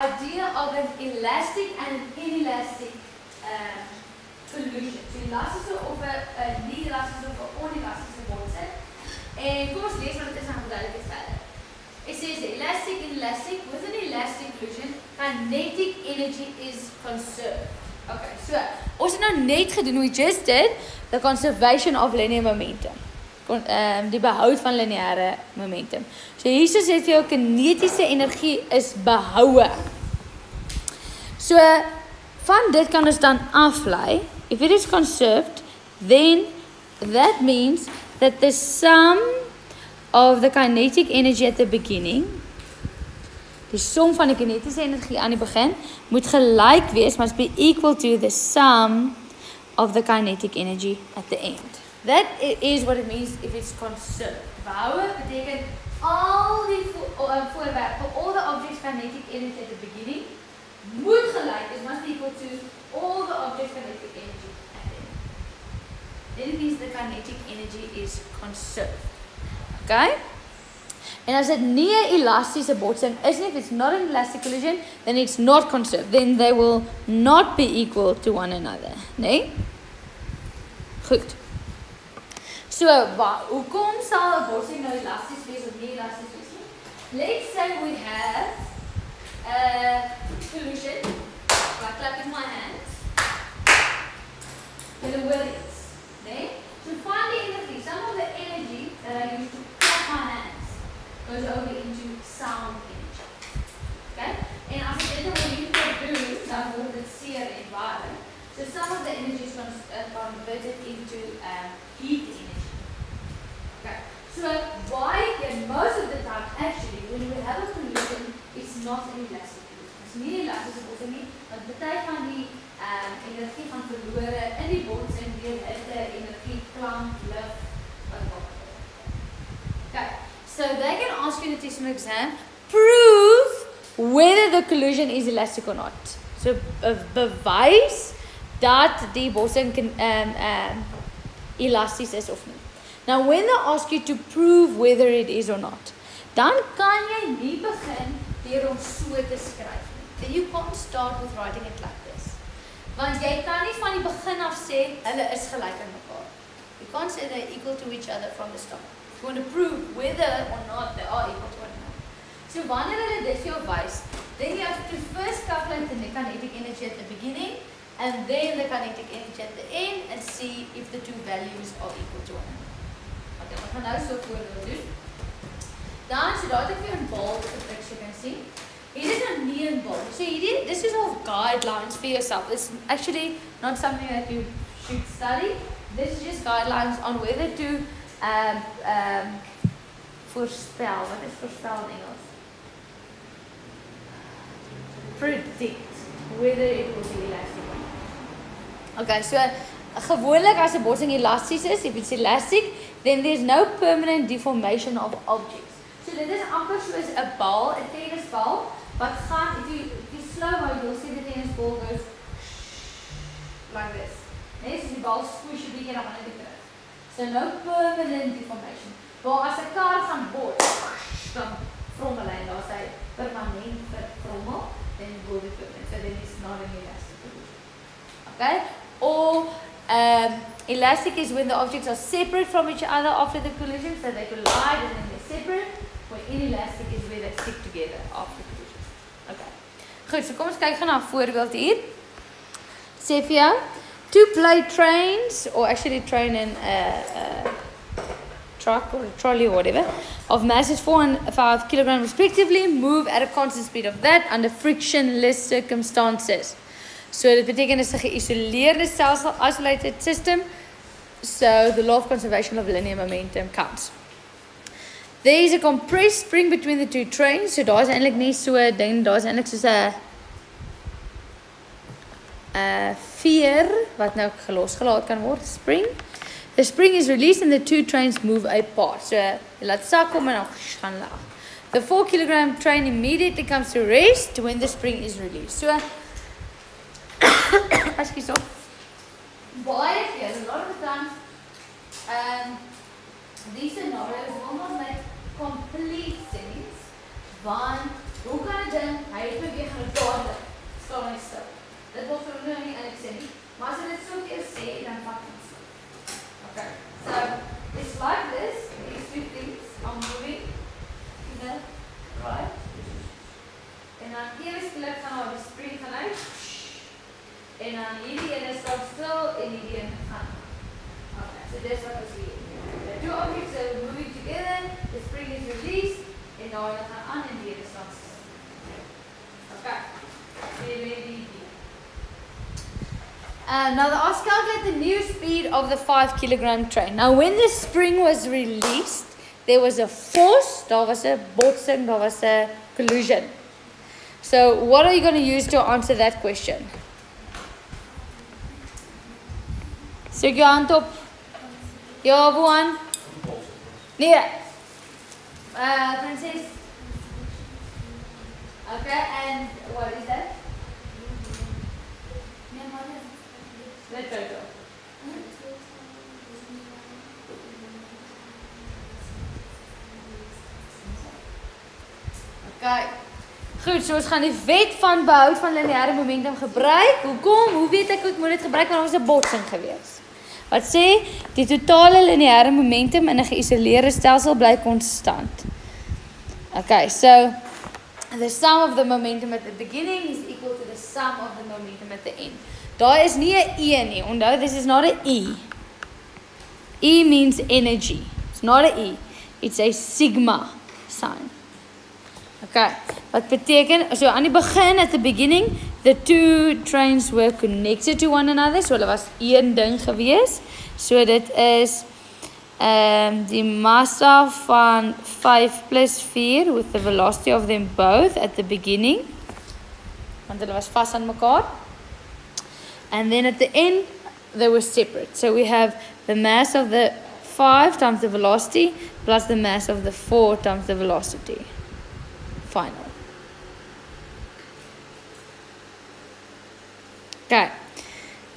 idea of an elastic and an inelastic uh, solution. So elastiese of 'n uh, nie elastiese of 'n onelastiese bondset. En kom ons lees wat dit is verduidelik dit verder. It says elastic inelastic with an elastic solution kinetic energy is conserved. Okay, so ons het nou net gedoen we just did the conservation of linear momentum. Ehm um, die behoud van lineêre momentum. So hierso sê vir jou kinetiese energie is behoue. So van dit kan ons dan aflei if it is conserved then that means that the sum of the kinetic energy at the beginning die som van die kinetiese energie aan die begin moet gelyk wees must be equal to the sum of the kinetic energy at the end. That is what it means if it's conserved. Behoue beteken al die vo uh, all the objects kinetic energy at the beginning moet gelyk is must be equal to all the objects kinetic energy at the end. Then it means the kinetic energy is conserved. Okay? En as dit nie 'n elastiese botsing is nie, if it's not an elastic collision, then it's not conserved. Then they will not be equal to one another, né? Nee? Goed. So, Hukoms are forcing no elastic space or near elastic space. Let's say we have a solution. I clap with my hands. To the variance. Right? So, finally, in the energy, some of the energy that I use to clap my hands goes over into sound energy. Okay? And as after that, what you can do is now for the seer environment. So, some of the energy is uh, converted into. Um, so why get most of the time actually when we have a collision, it's not an elastic It's solution. Um, elastic solution بتاعي فاني انرجي خنفلوره اني بوتس ندير هذا انرجي كلام لف Okay, so they can ask you in the test exam, prove whether the collision is elastic or not. So, uh, bewijs dat die botsing um, um, elastisch is of niet. Now when they ask you to prove whether it is or not, dan kan jy nie begin deur om so te skryf nie. You can't start with writing it like this. Want jy kan nie van die begin af sê hulle is gelyk aan mekaar. You can't say they're equal to each other from the start. You want to prove whether or not they are equal to one another. So wanneer hulle dit vir jou wys, then you have to first calculate the kinetic energy at the beginning and then the kinetic energy at the end and see if the two values are equal to one another. Okay, ons gaan nou so voorbeeld doen. Dan so daar het ek vir 'n bal gedruk so kan sien. Hier is 'n nie 'n bal. So hierdie this is all guidelines for yourself. Is actually not something that you should study. This is just guidelines on whether to um um voorspel. Wat is voorspel in Engels? Predict whether it will be elastic. Okay, so gewoonlik as 'n botsing elasties is, if it's elastic, then there's no permanent deformation of objects. So dit is amper soos 'n bal, 'n tennisbal wat gaan if you if you slow mo you'll see the tennis ball goes like this. this is as die bal swoosh 'n bietjie na ander toe. So no permanent deformation. As 'n kar gaan bots, dan vrommel hy daar sy permanent vervrommel, then will be permanent. So then it's not an elastic. Okay? Or um, elastic is when the objects are separate from each other after the collision, so they collide and then they're separate. Where inelastic is where they stick together after collision. Okay. Goed, so kom ons kyk gou na 'n voorbeeld hier. Sê vir jou two play trains or actually train in a, a truck or a trolley or whatever of masses 4 and 5 kilograms respectively move at a constant speed of that under frictionless circumstances. So dit beteken is 'n geïsoleerde stelsel isolated system. So the law of conservation of linear momentum counts. There is a compressed spring between the two trains. So daar's eintlik nie so 'n ding, daar's eintlik soos 'n 'n veer wat nou gelosgelaat kan word, spring. The spring is released and the two trains move apart. So laat sak om en dan gaan laag. The 4 kg train immediately comes to rest when the spring is released. So Ekskuus Baie keer, a lot of the times um these scenarios will not make complete sense want Hoe kan 'n ding hy het beweeg in 'n dadelik staan hy stil. Dit word vir hom nou nie eintlik sê nie, maar as hy dit so vir jou sê, dan vat hy stil. Okay. So it's like this. These two things are moving to the right. En dan eers skielik gaan daar die spring gaan uit. En dan hierdie ene staan Okay. So dis wat ons hier. The two objects are moving together, the spring is released, en daar dan gaan aan en die ene staan stil. Okay. Really Uh, now the ask calculate the new speed of the five kilogram train. Now when the spring was released, there was a force, daar was 'n daar was 'n collision. So what are you going to use to answer that question? Steek jou hand op. Juan. Nee. Uh, princess. Okay, and what is that? Let's go. Okay. Goed, so ons gaan die wet van behoud van lineêre momentum gebruik. Hoekom? Hoe weet ek ek moet dit gebruik want ons 'n botsing gewees. Wat sê die totale lineêre momentum in 'n geïsoleerde stelsel bly konstant. Okay, so the sum of the momentum at the beginning is equal to the sum of the momentum at the end. Daar is nie 'n e nie. Onthou, this is not a e. E means energy. It's not a e. It's a sigma sign. Okay. Wat beteken so aan die begin at the beginning the two trains were connected to one another. So hulle was een ding gewees. So dit is um, die massa van 5 plus 4 with the velocity of them both at the beginning. Want hulle was vas aan mekaar. And then at the end they were separate. So we have the mass of the 5 times the velocity plus the mass of the 4 times the velocity. Final. Okay.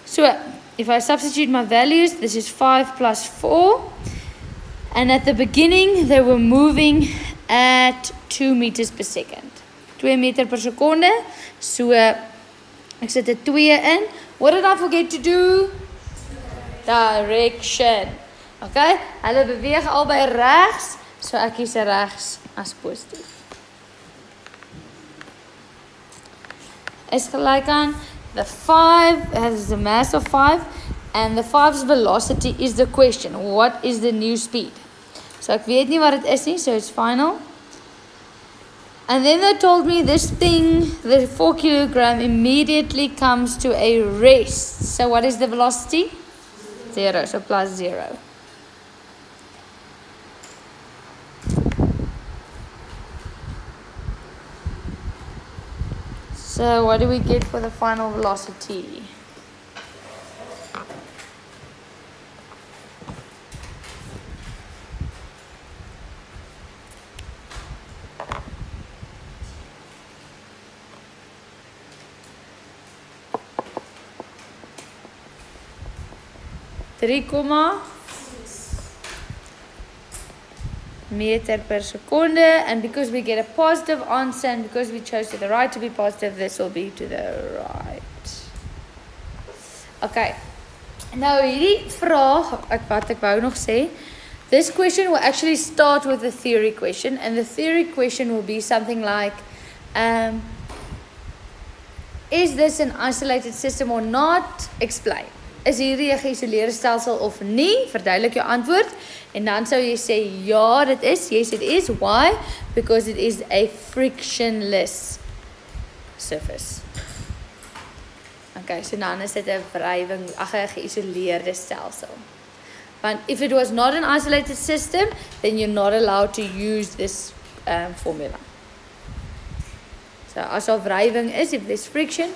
So if I substitute my values, this is 5 plus 4. And at the beginning, they were moving at 2 meters per second. 2 meter per seconde. So ek sit 'n 2 in. What did I forget to do? Direction. Okay? Hulle beweeg albei regs, so ek kies regs as positief. Is gelyk aan the 5 has the mass of 5 and the 5's velocity is the question. What is the new speed? So ek weet nie wat dit is so it's final. And then they told me this thing, the 4 kilogram, immediately comes to a rest. So what is the velocity? Zero, so plus zero. So what do we get for the final velocity? Drie komma meter per seconde and because we get a positive answer and because we chose to the right to be positive this will be to the right. Okay. Nou hierdie vraag ek wat ek wou nog sê This question will actually start with a theory question and the theory question will be something like um is this an isolated system or not? Explain. Is hierdie 'n geïsoleerde stelsel of nie? Verduidelik jou antwoord. En dan sou jy sê ja, dit is. Yes, it is. Why? Because it is a frictionless surface. Okay, so dan is dit 'n wrywing, ag 'n geïsoleerde stelsel. Want if it was not an isolated system, then you're not allowed to use this um formula. So as of wrywing is if there's friction,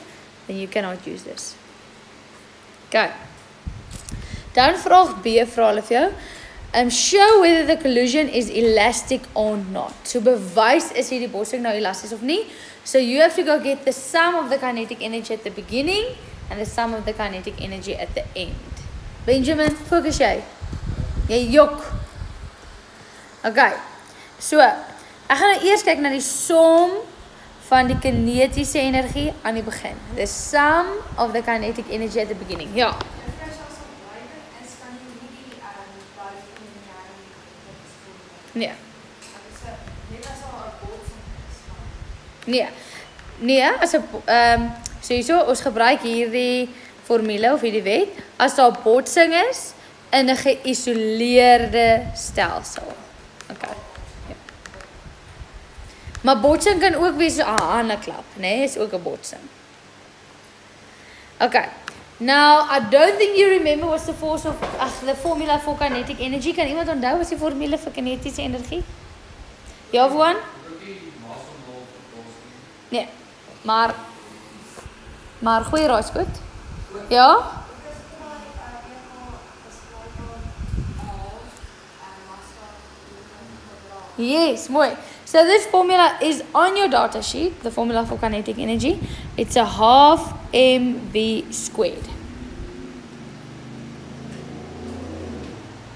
then you cannot use this. Okay. Dan vraag B vra hulle vir jou. Um show whether the collision is elastic or not. So bewys is hierdie botsing nou elasties of nie. So you have to go get the sum of the kinetic energy at the beginning and the sum of the kinetic energy at the end. Benjamin, fokus jy. Jy jok. Okay. So, ek gaan nou eers kyk na die som van die kinetiese energie aan die begin. The sum of the kinetic energy at the beginning. Ja. Nee. Nee. Nee, as 'n ehm um, so hierso ons gebruik hierdie formule of hierdie wet as daar botsing is in 'n geïsoleerde stelsel. Okay. Maar botsing kan ook wees 'n ander klap, né? Nee, is ook 'n botsing. Okay. Now, I don't think you remember what's the force of ag the formula for kinetic energy. Kan iemand onthou wat die formule vir kinetiese energie? Ja, Juan? Nee. Maar maar goeie raaiskoot. Ja? Yes, mooi. So this formula is on your data sheet, the formula for kinetic energy. It's a half mv squared.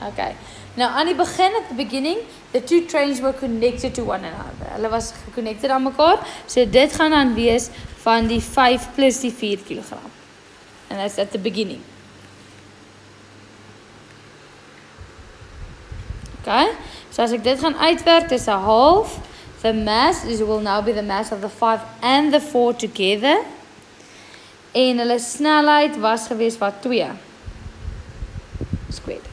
Okay. Now, aan die begin at the beginning, the two trains were connected to one another. Hulle was aan mekaar. So dit gaan dan wees van die 5 plus die 4 kg. And that's at the beginning. Okay? So as ek dit gaan uitwerk, dis 'n half. The mass is will now be the mass of the 5 and the 4 together. En hulle snelheid was gewees wat 2 squared.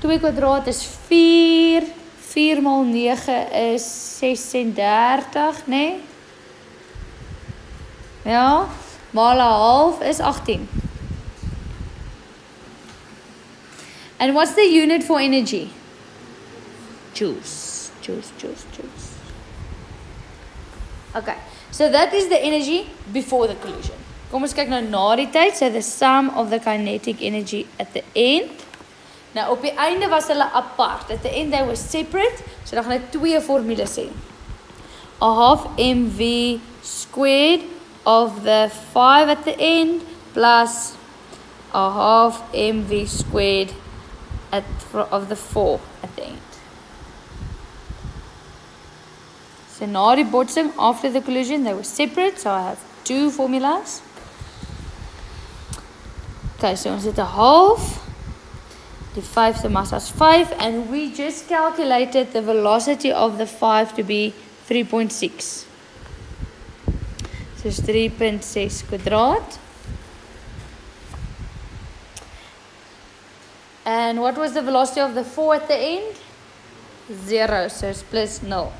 2 kwadraat is 4. 4 maal 9 is 36, né? Nee? Ja. Maal 'n half is 18. And what's the unit for energy? Joules. Joules, joules, joules. Okay. So that is the energy before the collision. Kom ons kyk nou na die tyd. So the sum of the kinetic energy at the end. Nou op die einde was hulle apart. At the end they were separate. So dan gaan ek twee formules sê. A half mv squared of the 5 at the end plus a half mv squared at of the 4 at the end. So na die botsing after the collision they were separate so I have two formulas. Okay, so ons het 'n half the 5 the mass is 5 and we just calculated the velocity of the 5 to be 3.6. So 3.6 kwadraat. And what was the velocity of the 4 at the end? 0, so it's plus 0.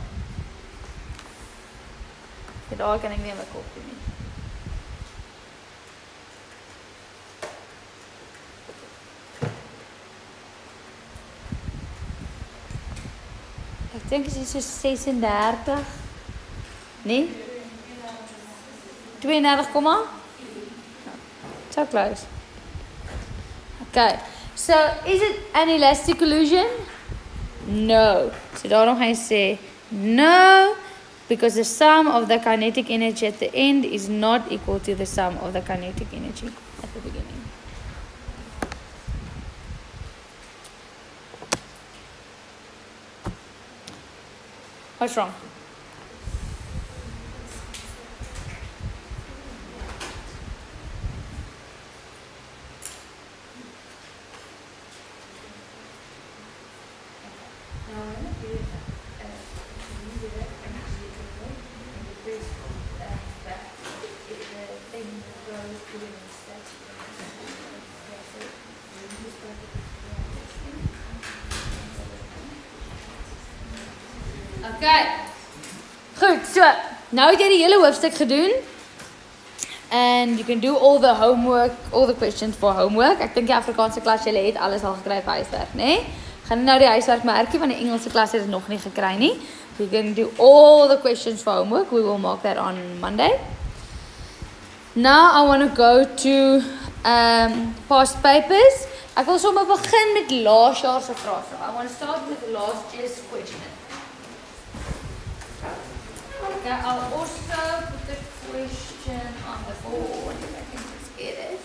Idag kan jag leva kort i mig. Ik denk het is 36. Nee? 32, komma? So close. Okay. So is it an elastic illusion? No. So daarom ga no. Because the sum of the kinetic energy at the end is not equal to the sum of the kinetic energy at the beginning. What's wrong? Okay. Goed, so nou het jy die hele hoofstuk gedoen. And you can do all the homework, all the questions for homework. Ek dink die Afrikaanse klas julle het alles al gekry vir huiswerk, né? Nee? Gaan nou die huiswerk merkie want die Engelse klas het dit nog nie gekry nie. You can do all the questions for homework. We will mark that on Monday. Now I want to go to um past papers. Ek wil sommer begin met laas jaar se vrae. So I want to start with last year's question. Okay, I'll also put the question on the board if I can just get it.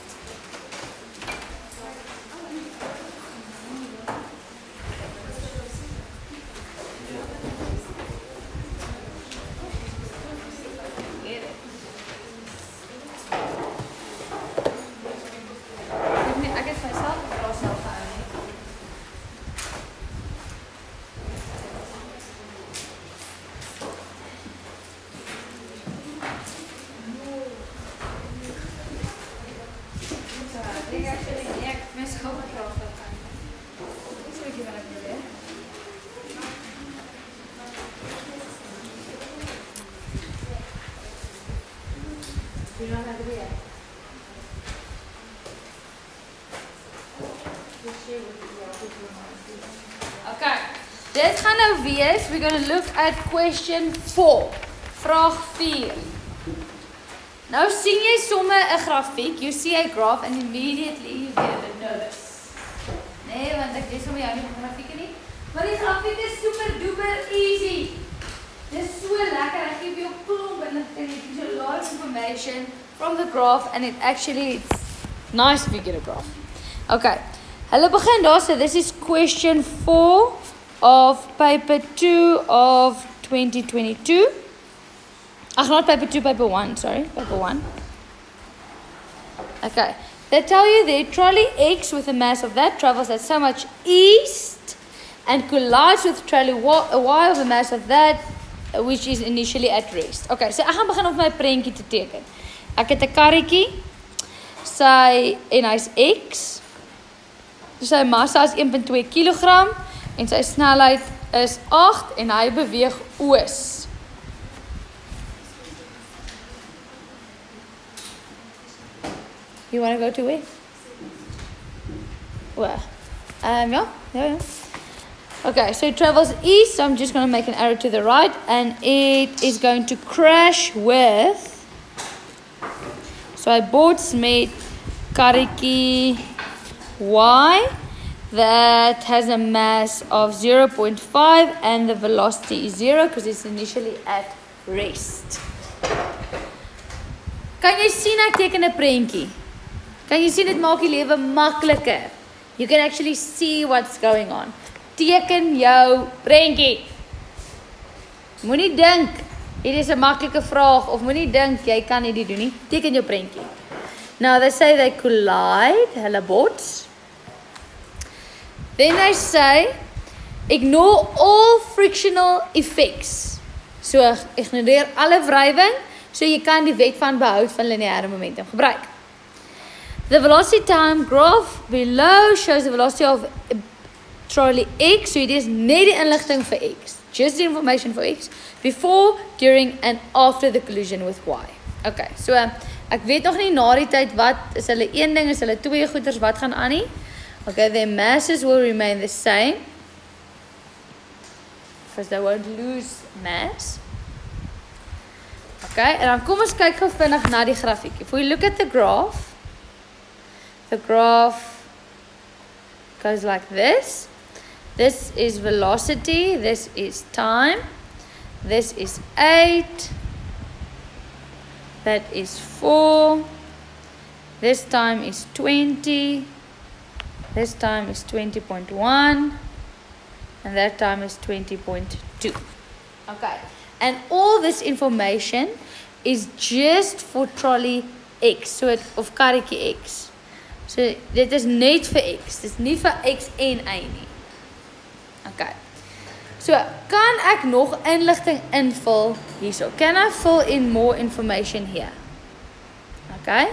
Nou wees, we're going to look at question 4. Vraag 4. Nou sien jy somme 'n grafiek, you see a graph and immediately you get nervous. Nee, want ek weet sommer jou nie grafieke nie. Maar die grafiek is super duper easy. Dis so lekker. Ek gee jou klomp inligting, you a lot of information from the graph and it actually it's nice if you get a graph. Okay. Hulle begin daar so this is question 4 of paper 2 of 2022. Ag ah, not paper 2 paper 1, sorry, paper 1. Okay. They tell you the trolley X with a mass of that travels at so much east and collides with trolley Y of a mass of that which is initially at rest. Okay, so ek gaan begin om my prentjie te teken. Ek het 'n karretjie. Sy en hy's X. Sy massa is 1.2 kg en sy snelheid is 8 en hy beweeg oos. You want to go to where? Where? Um, yeah, yeah, yeah. Okay, so it travels east. So I'm just going to make an arrow to the right, and it is going to crash with. So I bought Smith Kariki Y that has a mass of 0.5 and the velocity is 0 because it's initially at rest. Kan jy sien ek teken 'n prentjie? Kan jy sien dit maak die lewe makliker? You can actually see what's going on. Teken jou prentjie. Moenie dink dit is 'n maklike vraag of moenie dink jy kan dit doen nie. Teken jou prentjie. Now they say they collide, hulle bots. Then they say ignore all frictional effects. So ignoreer alle wrywing so jy kan die wet van behoud van lineêre momentum gebruik. The velocity time graph below shows the velocity of trolley X, so it is net die inligting vir X. Just the information for X before, during and after the collision with Y. Okay, so ek weet nog nie na die tyd wat is hulle een ding is hulle twee goeters wat gaan aan nie. Okay, their masses will remain the same. Because they won't lose mass. Okay, en dan kom ons kyk gou vinnig na die grafiek. If we look at the graph, the graph goes like this. This is velocity, this is time. This is 8. That is 4. This time is 20. This time is 20.1 and that time is 20.2. Okay, and all this information is just for trolley X, so it of karretjie X. So dit is net vir X. Dis nie vir X en Y nie. Okay. So, kan ek nog inligting invul hierso? Can I fill in more information here? Okay.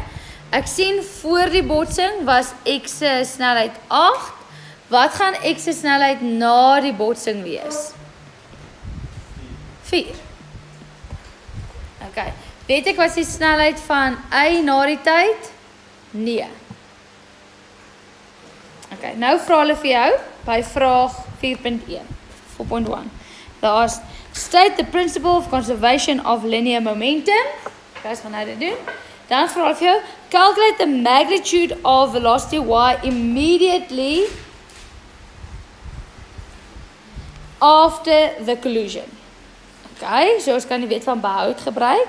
Ek sien voor die botsing was X se snelheid 8. Wat gaan X se snelheid na die botsing wees? 4. OK. Weet ek wat die snelheid van Y na die tyd? Nee. OK, nou vra hulle vir jou by vraag 4.1. 4.1. Daar's state the principle of conservation of linear momentum. Gaan nou dit doen. Dan vra hulle vir jou, calculate the magnitude of velocity y immediately after the collision. Okay, so ons kan die wet van behoud gebruik.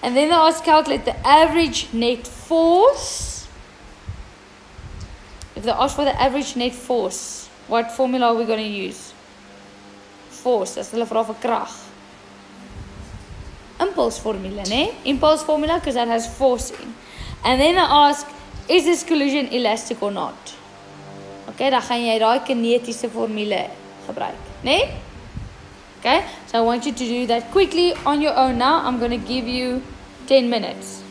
And then they ask calculate the average net force. If they ask for the average net force, what formula are we going to use? Force, as hulle vra vir krag impulse formula, né? Impulse formula because that has force in. And then I ask, is this collision elastic or not? Okay, dan gaan jy daai kinetiese formule gebruik, né? Okay? So I want you to do that quickly on your own now. I'm going to give you 10 minutes.